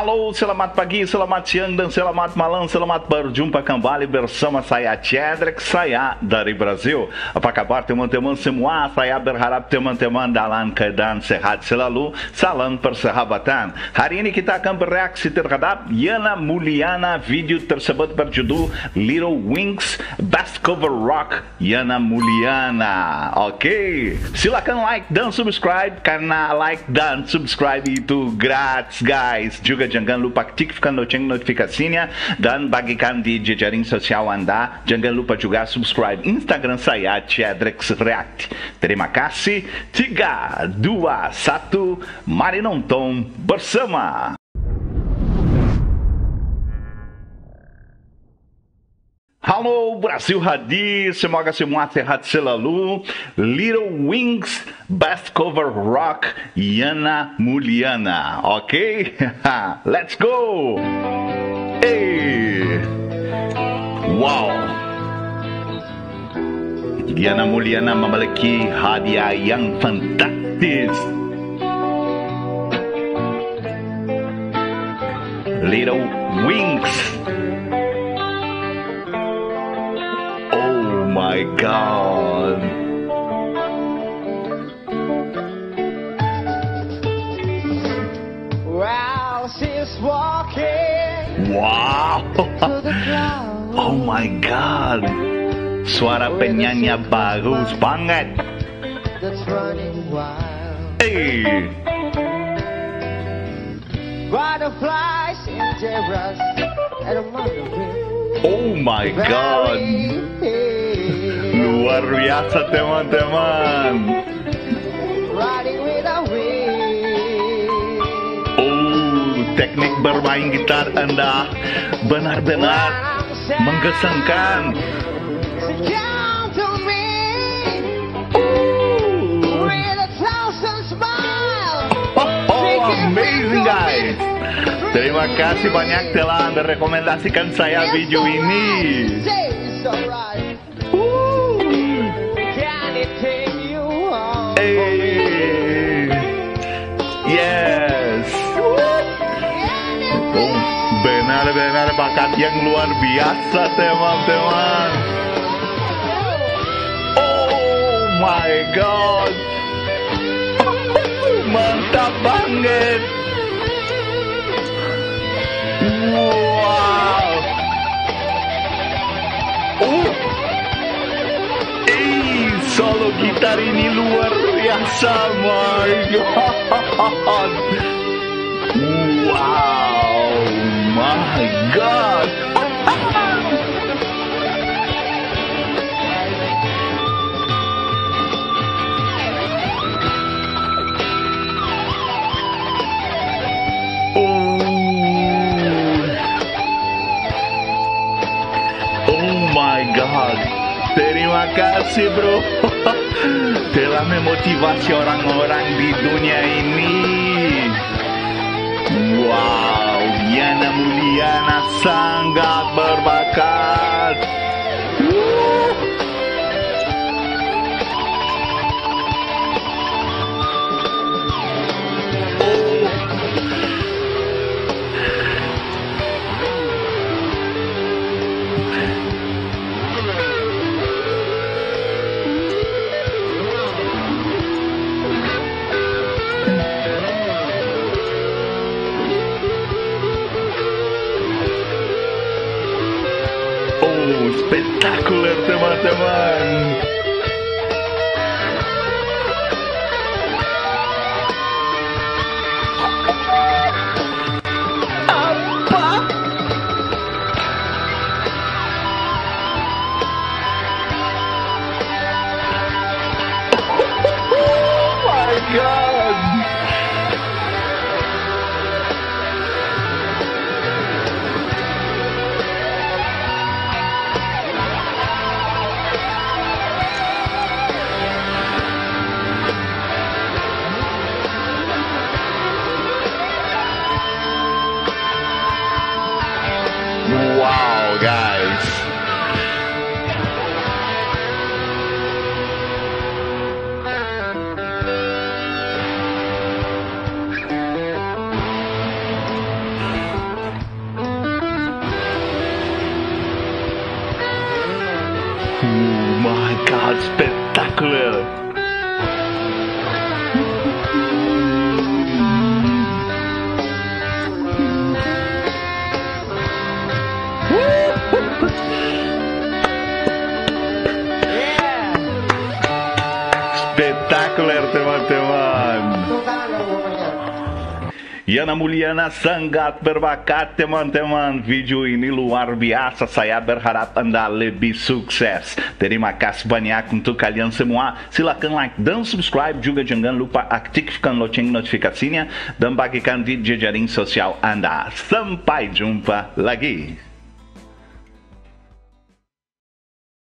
Halo, selamat pagi, selamat siang, dan selamat malam. Selamat berjumpa kembali bersama saya Cedric, saya dari Brasil. Apa kabar teman-teman semua? Saya berharap teman-teman dalam keadaan sehat selalu. Salam persahabatan. Hari ini kita akan bereaksi terhadap Yana Mulyana. Video tersebut berjudul Little Wings Best Cover Rock Yana Mulyana. Oke, silakan like dan subscribe karena like dan subscribe itu gratis guys. Juga jangan lupa aktifkan lonceng notifikasinya dan bagikan di jejaring sosial Anda. Jangan lupa juga subscribe Instagram saya Cedrex React. Terima kasih. 3, 2, 1, mari nonton bersama. Hello, Brasil Radice, Mogasi Moate Hatselalu, Little Wings, Best Cover Rock, Yana Muliana. Okay? Let's go! Hey! Wow! Yana Muliana Mamalaki, Hadia Yang Fantastis. Little Wings. My god. Wow, she's walking. Oh my god. Suara penyanyi bagus banget. Wild. Hey. Butterflies in and. Oh my god. Luar biasa teman-teman. Oh, teknik bermain gitar Anda benar-benar menggesankan. So count on me with a thousand smiles. Oh, oh, amazing guys. Terima kasih banyak telah merekomendasikan saya video ini. Benar-benar bakat yang luar biasa teman-teman. Oh my god. Mantap banget. Wow. Oh. Eh, solo gitar ini luar biasa, my god. Wow, my god. Oh. Oh my god. Terima kasih bro Telah memotivasi orang-orang di dunia ini Mulyana sangat berbakat Oh, spektakuler teman-teman. Apa? Oh my god. guys. Oh my god, spectacular! Teman-teman. Yana Mulyana sangat berbakat teman-teman Video ini luar biasa Saya berharap anda lebih sukses Terima kasih banyak untuk kalian semua Silakan like dan subscribe Juga jangan lupa aktifkan lonceng notifikasinya. Dan bagikan di jejaring sosial anda. Sampai jumpa lagi